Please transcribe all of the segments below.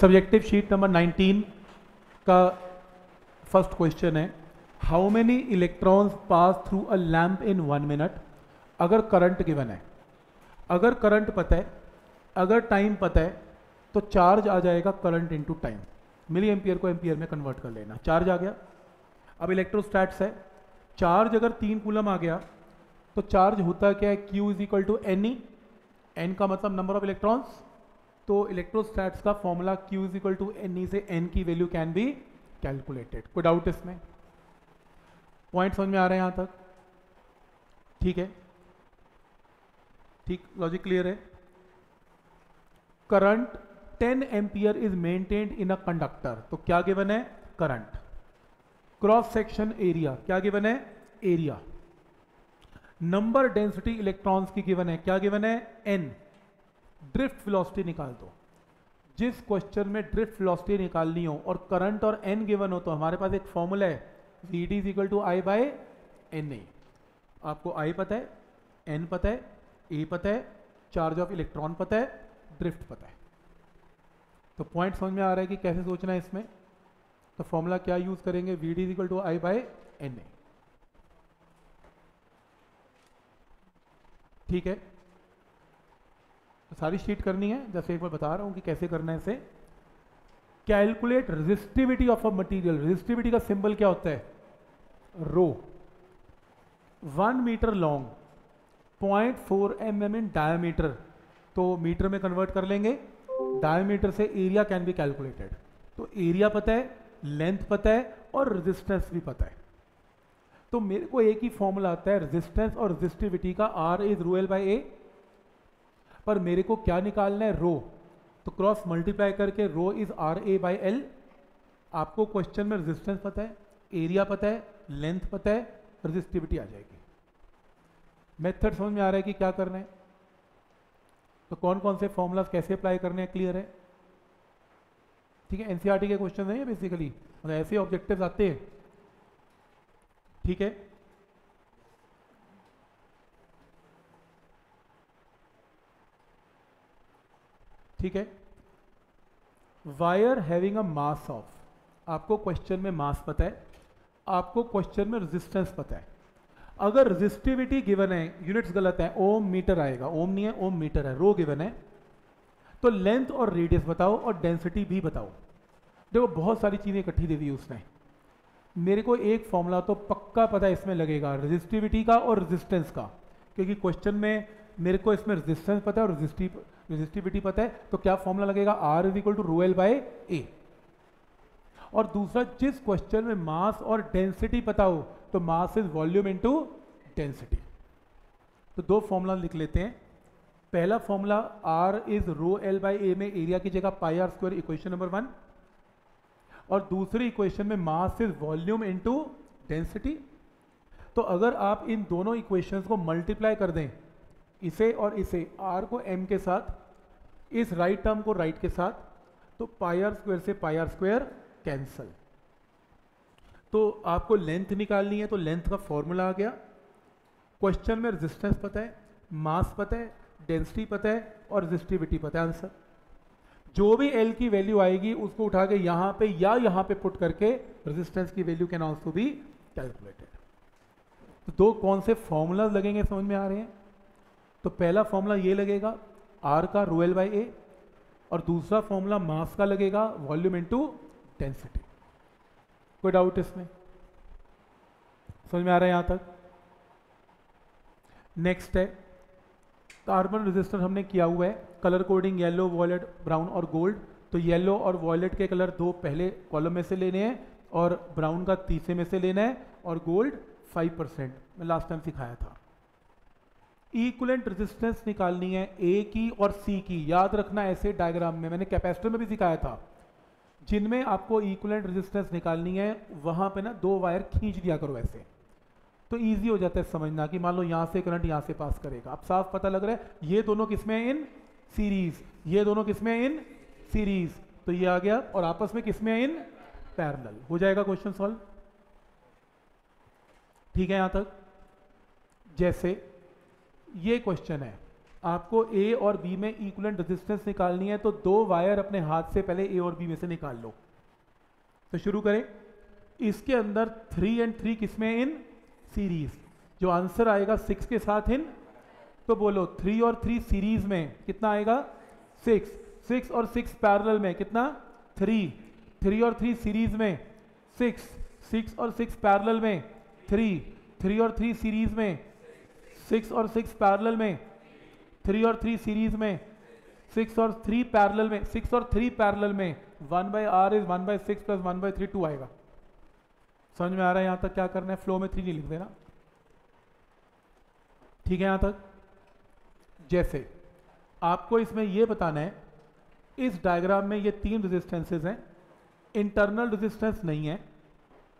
Subjective sheet number 19 का first question है how many electrons pass through a lamp in one minute अगर current given है, अगर current पता है, अगर टाइम पता है तो चार्ज आ जाएगा current into time milli ampere को एम्पियर में कन्वर्ट कर लेना। चार्ज आ गया। अब इलेक्ट्रोस्टैट्स है। चार्ज अगर तीन कूलम आ गया तो चार्ज होता क्या है? Q is equal to N E N का मतलब नंबर ऑफ़ इलेक्ट्रॉन्स तो इलेक्ट्रोस्टैट्स का formula Q is equal to N E से एन की वैल्यू कैन बी कैलकुलेटेड कोई डाउट इसमें? पॉइंट समझ में आ रहे हैं यहाँ तक? ठीक है? ठीक लॉजिक क्लियर है? Current 10 ampere is maintained in a conductor तो क्या गिवन है? करंट क्रॉस सेक्शन एरिया क्या गिवन है? एरिया नंबर डेंसिटी इलेक्ट्रॉन्स की गिवन है. क्या गिवन है? एन ड्रिफ्ट वेलोसिटी निकाल दो। जिस क्वेश्चन में ड्रिफ्ट वेलोसिटी निकालनी हो और करंट और एन गिवन हो तो हमारे पास एक फॉर्मूला है V D is equal to I by N A आपको आई पता है एन पता है ए पता है चार्ज ऑफ़ इलेक्ट्रॉन पता है ड्रिफ्ट पता है। तो पॉइंट समझ में आ रहा है कि कैसे सोचना है इसमें? तो फॉर्मूला क्या यूज़ करेंगे? V D is equal to I by N A ठीक है? तो सारी शीट करनी है। जैसे एक बार बता रहा हूँ कि कैसे करना है इसे। Calculate resistivity of a material resistivity का सिंबल क्या होता है? Rho one metre long point four M M in diameter तो मीटर में कन्वर्ट कर लेंगे। डायमीटर से एरिया कैन बी कैलकुलेटेड तो एरिया पता है लेंथ पता है और रेजिस्टेंस भी पता है। तो मेरे को एक ही फॉर्मूला आता है रेजिस्टेंस और रेजिस्टिविटी का। R is rho L L by A पर मेरे को क्या निकालना है? रो। तो क्रॉस मल्टीप्लाई करके rho is R A by L आपको क्वेश्चन में रेजिस्टेंस पता है एरिया पता है लेंथ पता है रेजिस्टिविटी आ जाएगी। मेथड समझ में आ रहा है कि क्या करना है? तो कौन कौन से फॉर्मूलाज कैसे अप्लाई करने हैं? क्लियर है? ठीक है? एनसीईआरटी के क्वेश्चन नहीं है बेसिकली मतलब ऐसे ऑब्जेक्टिव आते हैं। ठीक है? ठीक है? Wire having a mass of आपको क्वेश्चन में मास पता है, आपको क्वेश्चन में रेजिस्टेंस पता है। अगर रेजिस्टिविटी गिवन है यूनिट्स गलत है ओम मीटर आएगा। ओम नहीं है ओम मीटर है। रो गिवन है। तो लेंथ और रेडियस बताओ और डेंसिटी भी बताओ। देखो, बहुत सारी चीज़ें इकट्ठी दे दी उसने। मेरे को एक फॉर्मूला तो पक्का पता है इसमें लगेगा रेजिस्टिविटी का और रेजिस्टेंस का। क्योंकि क्वेश्चन में मेरे को इसमें रेजिस्टेंस पता है और रेजिस्टिविटी पता है? तो क्या फॉर्मूला लगेगा? R is equal to rho L by A और दूसरा, जिस क्वेश्चन में मास और डेंसिटी पता हो तो mass is volume into density तो दो फॉर्मूला लिख लेते हैं। पहला formula R is rho L by A में एरिया की जगह pi R square equation number one और दूसरी इक्वेशन में mass is volume into density तो अगर आप इन दोनों इक्वेशंस को मल्टीप्लाई कर दें, इसे और इसे आर को एम के साथ इस राइट right टर्म को राइट right के साथ तो पाई आर स्क्वायर से पाई आर स्क्वायर कैंसल तो आपको लेंथ निकालनी है तो लेंथ का फॉर्मूला आ गया। क्वेश्चन में रेजिस्टेंस पता है मास पता है डेंसिटी पता है और रेजिस्टिविटी पता है आंसर जो भी एल की वैल्यू आएगी, उसको उठा के यहाँ पे या यहाँ पे पुट करके रेजिस्टेंस की value can also be calculated तो दो कौन से फॉर्मूला लगेंगे समझ में आ रहे हैं? तो पहला फॉर्मूला ये लगेगा आर का रो एल बाई ए और दूसरा फॉर्मूला मास का लगेगा वॉल्यूम इनटू डेंसिटी कोई डाउट इसमें? समझ में आ रहा है यहाँ तक? नेक्स्ट है। कार्बन रेजिस्टर हमने किया हुआ है। Colour coding yellow violet brown और गोल्ड तो येलो और वॉयलेट के कलर दो पहले कॉलम में से लेने हैं और ब्राउन का तीसरे में से लेना है और गोल्ड फाइव परसेंट मैं लास्ट टाइम सिखाया था। इक्वलेंट रेजिस्टेंस निकालनी है ए की और सी की। याद रखना ऐसे डायग्राम में। मैंने कैपेसिटर में भी सिखाया था। जिनमें आपको इक्वलेंट रेजिस्टेंस निकालनी है, वहाँ पे ना दो वायर खींच दिया करो ऐसे। तो इजी हो जाता है समझना कि मान लो यहाँ से करंट यहाँ से पास करेगा। अब साफ़ पता लग रहा है, ये दोनों किसमें इन सीरीज़ ये दोनों किसमें इन सीरीज़ तो ये आ गया और आपस में किसमें इन पैरल हो जाएगा क्वेश्चन सॉल्व ठीक है यहाँ तक? जैसे ये क्वेश्चन है। आपको ए और बी में इक्वलेंट रेजिस्टेंस निकालनी है तो दो वायर अपने हाथ से पहले ए और बी में से निकाल लो। तो शुरू करें। इसके अंदर थ्री एंड थ्री किसमें इन सीरीज़ जो आंसर आएगा सिक्स के साथ इन। तो बोलो थ्री और थ्री सीरीज़ में कितना आएगा? सिक्स सिक्स और सिक्स पैरेलल में कितना? थ्री थ्री और थ्री सीरीज़ में सिक्स सिक्स और सिक्स पैरेलल में थ्री थ्री और थ्री सीरीज़ में सिक्स और सिक्स पैरेलल में, थ्री और थ्री सीरीज़ में, सिक्स और थ्री पैरेलल में, सिक्स और थ्री पैरेलल में, one by R is one by six plus one by three two आएगा। समझ में आ रहा है यहाँ तक क्या करना है? फ्लो में थ्री नहीं लिख देना। ठीक है यहाँ तक? जैसे, आपको इसमें यह बताना है, इस डायग्राम में ये तीन रेजिस्टेंसेज हैं इंटरनल रेजिस्टेंस नहीं है।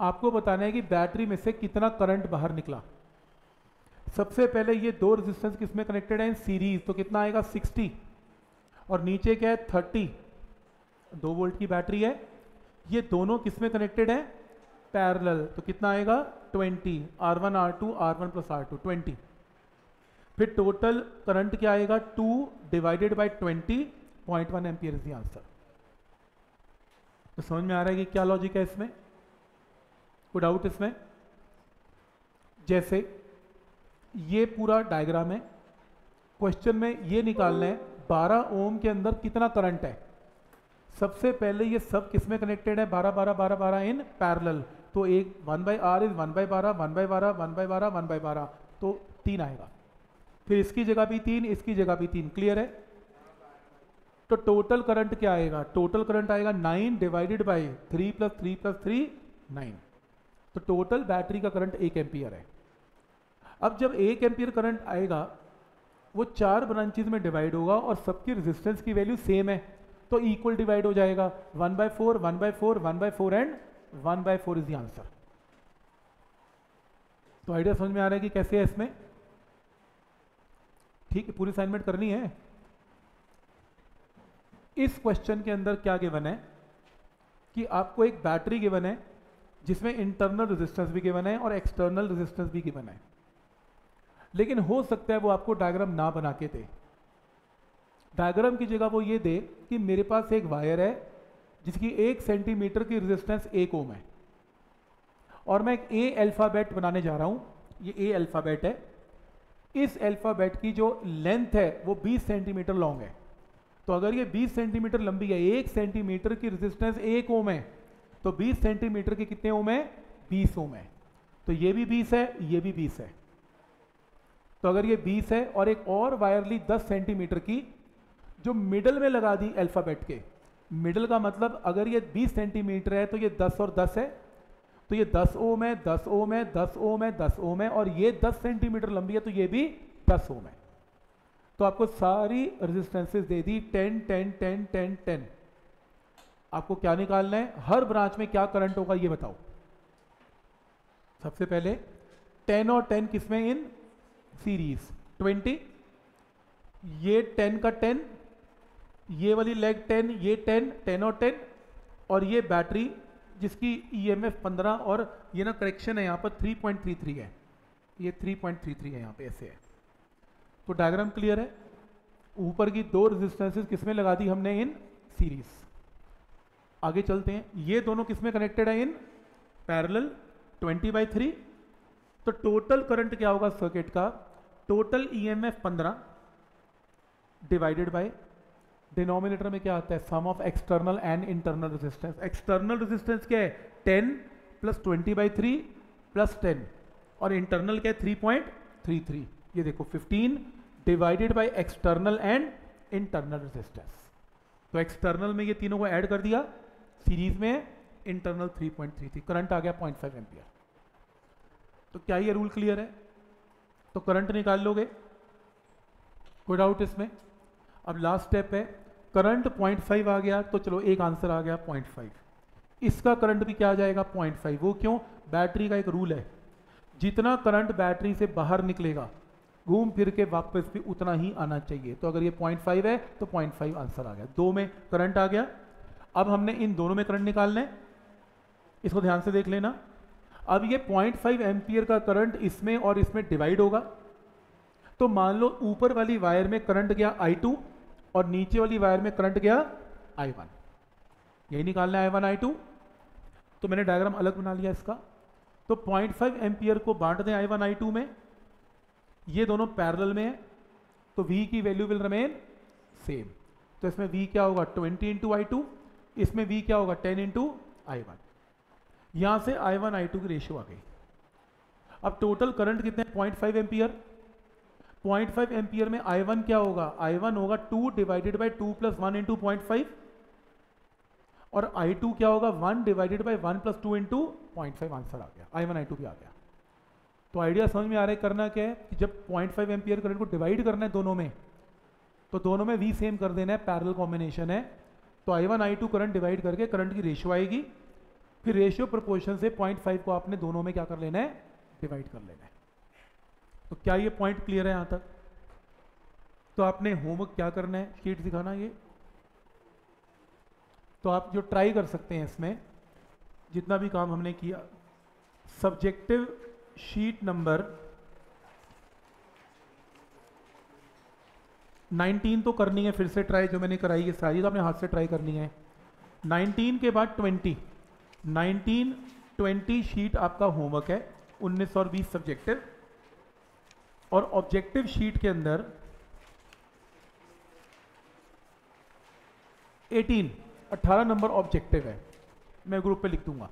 आपको बताना है कि बैटरी में से कितना करंट बाहर निकला। सबसे पहले ये दो रेजिस्टेंस किसमें कनेक्टेड है? इन सीरीज़ तो कितना आएगा? 60 और नीचे क्या है? 30 दो वोल्ट की बैटरी है। ये दोनों किसमें कनेक्टेड है? पैरेलल तो कितना आएगा? 20 R1 R2 R1 plus R2 20 फिर टोटल करंट क्या आएगा? 2 divided by 20 point one ampere is the answer तो समझ में आ रहा है कि क्या लॉजिक है इसमें? कोई डाउट इसमें? जैसे ये पूरा डायग्राम है। क्वेश्चन में ये निकालना है 12 ओम के अंदर कितना करंट है? सबसे पहले ये सब किसमें कनेक्टेड है? 12 12 12 12 इन पैरेलल तो एक one by R is one by बारह वन बाई बारह वन बाई बारह वन बाई बारह. तो तीन आएगा। फिर इसकी जगह भी तीन, इसकी जगह भी तीन. क्लियर है? तो टोटल करंट क्या आएगा? टोटल करंट आएगा nine divided by three plus three plus three nine तो टोटल बैटरी का करंट एक एम्पियर है। अब जब एक एम्पियर करंट आएगा, वो चार ब्रांचेज में डिवाइड होगा और सबकी रेजिस्टेंस की वैल्यू सेम है तो इक्वल डिवाइड हो जाएगा। One by four one by four one by four and one by four is the answer तो आइडिया समझ में आ रहा है कि कैसे है इसमें? ठीक है पूरी असाइनमेंट करनी है। इस क्वेश्चन के अंदर क्या गिवन है? कि आपको एक बैटरी गिवन है, जिसमें इंटरनल रेजिस्टेंस भी गिवन है और एक्सटर्नल रेजिस्टेंस भी गिवन है। लेकिन हो सकता है वो आपको डायग्राम ना बना के दे। डायग्राम की जगह वो ये दे कि मेरे पास एक वायर है, जिसकी एक सेंटीमीटर की रेजिस्टेंस एक ओम है। और मैं एक ए अल्फ़ाबेट बनाने जा रहा हूँ। ये ए अल्फ़ाबेट है। इस अल्फ़ाबेट की जो लेंथ है, वो 20 सेंटीमीटर लॉन्ग है। तो अगर ये 20 सेंटीमीटर लंबी है, एक सेंटीमीटर की रेजिस्टेंस एक ओम है तो 20 सेंटीमीटर के कितने ओम है? 20 ओम है। तो ये भी 20 है, ये भी 20 है। तो अगर ये 20 है और एक और वायर ली 10 सेंटीमीटर की जो मिडल में लगा दी अल्फ़ाबेट के। मिडल का मतलब अगर ये 20 सेंटीमीटर है तो ये 10 और 10 है। तो ये 10 ओम है 10 ओम है 10 ओम है 10 ओम है और ये 10 सेंटीमीटर लंबी है तो ये भी 10 ओम है। तो आपको सारी रेजिस्टेंसेस दे दी 10 10 10 10 10 आपको क्या निकालना है? हर ब्रांच में क्या करंट होगा ये बताओ। सबसे पहले 10 और 10 किसमें इन सीरीज़ 20 ये 10 का 10 ये वाली लेग 10 ये 10 10 और 10 और ये बैटरी जिसकी ईएमएफ e 15 और ये ना करेक्शन है यहाँ पर 3.33 है. ये 3.33 है यहाँ पे, ऐसे है. तो डायग्राम क्लियर है? ऊपर की दो रेजिस्टेंसेस किसमें लगा दी हमने इन सीरीज़ आगे चलते हैं. ये दोनों किसमें कनेक्टेड है इन? पैरेलल 20 बाई थ्री तो टोटल करंट क्या होगा सर्किट का? Total EMF 15 divided by denominator में क्या आता है? Sum of external and internal resistance external resistance क्या है? 10 plus twenty by three plus ten और इंटरनल क्या है? थ्री पॉइंट थ्री थ्री ये देखो 15 divided by external and internal resistance तो एक्सटर्नल में ये तीनों को ऐड कर दिया। सीरीज़ में इंटरनल 3.3 थी करंट आ गया 0.5 फाइव एम्पियर तो क्या ये रूल क्लियर है? तो करंट निकाल लोगे। कोई डाउट इसमें? अब लास्ट स्टेप है, करंट 0.5 आ गया तो चलो एक आंसर आ गया 0.5 इसका करंट भी क्या आ जाएगा? 0.5 वो क्यों? बैटरी का एक रूल है। जितना करंट बैटरी से बाहर निकलेगा, घूम फिर के वापस भी उतना ही आना चाहिए। तो अगर ये 0.5 है तो 0.5 आंसर आ गया। दो में करंट आ गया। अब हमने इन दोनों में करंट निकालना है। इसको ध्यान से देख लेना। अब ये 0.5 एम्पियर का करंट इसमें और इसमें डिवाइड होगा। तो मान लो ऊपर वाली वायर में करंट गया I2 और नीचे वाली वायर में करंट गया I1 यही निकालना है I1 I2 तो मैंने डायग्राम अलग बना लिया इसका। तो 0.5 फाइव एम्पियर को बांट दें I1 I2 में। ये दोनों पैरेलल में है। तो V की वैल्यू विल रिमेन सेम तो इसमें V क्या होगा? 20 इंटू आई इसमें V क्या होगा? 10 इंटू आई यहाँ से I1 I2 की रेशियो आ गई। अब टोटल करंट कितने point five ampere point five ampere में I1 क्या होगा? I1 होगा 2 divided by two plus one into point five और I2 क्या होगा? 1 divided by one plus two into point five answer आ गया। I1 I2 भी आ गया। तो आइडिया समझ में आ रहा है करना क्या है? कि जब पॉइंट फाइव एम्पियर करंट को डिवाइड करना है दोनों में तो दोनों में वी सेम कर देना है पैरल कॉम्बिनेशन है। तो I one I two current divide करके करंट की रेशियो आएगी। फिर रेशियो प्रोपोर्शन से पॉइंट फाइव को आपने दोनों में क्या कर लेना है? डिवाइड कर लेना है। तो क्या ये पॉइंट क्लियर है यहाँ तक? तो आपने होमवर्क क्या करना है? शीट दिखाना ये। तो आप जो ट्राई कर सकते हैं इसमें, जितना भी काम हमने किया सब्जेक्टिव शीट नंबर 19 तो करनी है, फिर से ट्राई जो मैंने कराई है सारी तो आपने हाथ से ट्राई करनी है। 19 के बाद 20 19 20 शीट आपका होमवर्क है 19 और 20 सब्जेक्टिव। और ऑब्जेक्टिव शीट के अंदर 18 18 नंबर ऑब्जेक्टिव है। मैं ग्रुप पे लिख दूँगा।